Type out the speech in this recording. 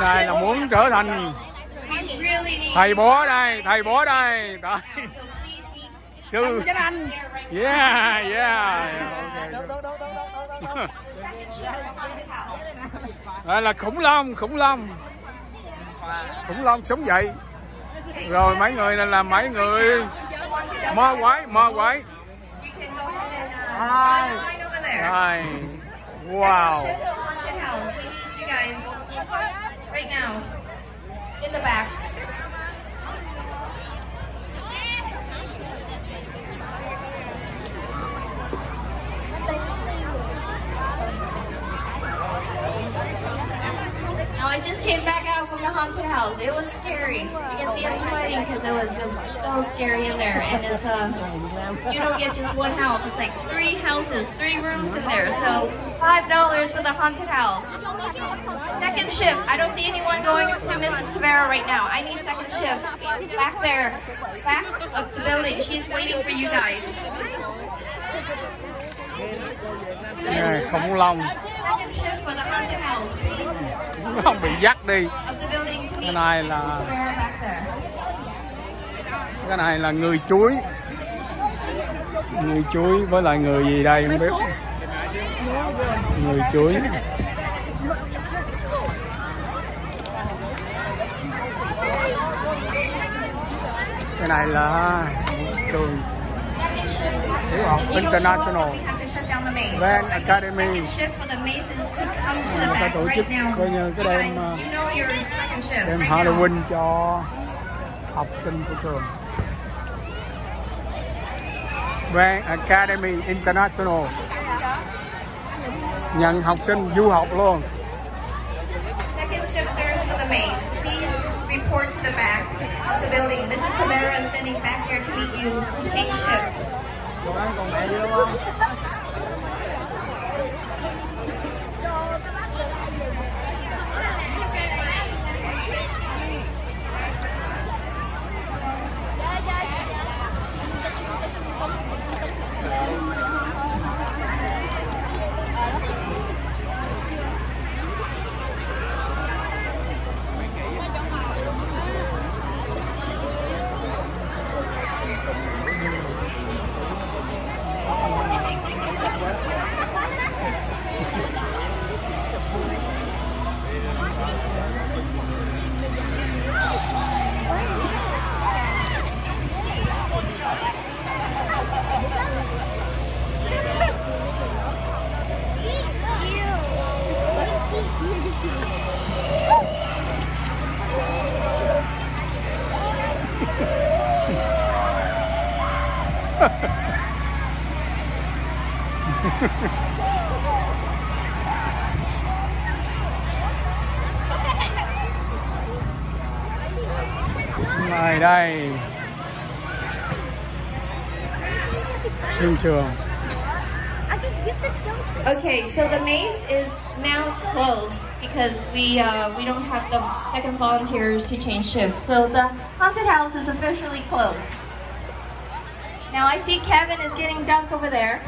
này là muốn trở thành thầy bói đây thầy bói đây. Be sư. Yeah yeah. Đây là khủng long khủng long. Khủng long sống dậy. Rồi mấy người này là mấy người ma quái ma quái. You can right now in the back. Now I just came back from the haunted house. It was scary. You can see I'm sweating because it was just so scary in there. And it's uh, you don't get just one house. It's like three houses, three rooms in there. So five dollars for the haunted house. Second shift. I don't see anyone going to Mrs. Tavera right now. I need second shift back there, back of the building. She's waiting for you guys. Long bị dắt đi. Cái này là- cái này là người chuối. Người chuối với lại người gì đây không biết? người chuối. Cái này là trường International. Shut down the maze. Van So I Academy. Second shift for the mazes to come to the ta back right now. coi như You cái guys, đêm, uh, you know your second shift đêm right now. Halloween cho học sinh của trường Van Academy International nhận học sinh du học luôn Second shifters for the maze, please report to the back of the building. Mrs. Cabrera is standing back here to meet you to change shift. Này đây Okay, so the maze is now closed because we uh, we don't have the second volunteers to change shifts. So the haunted house is officially closed. Now I see Kevin is getting dunked over there.